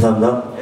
감사합니다.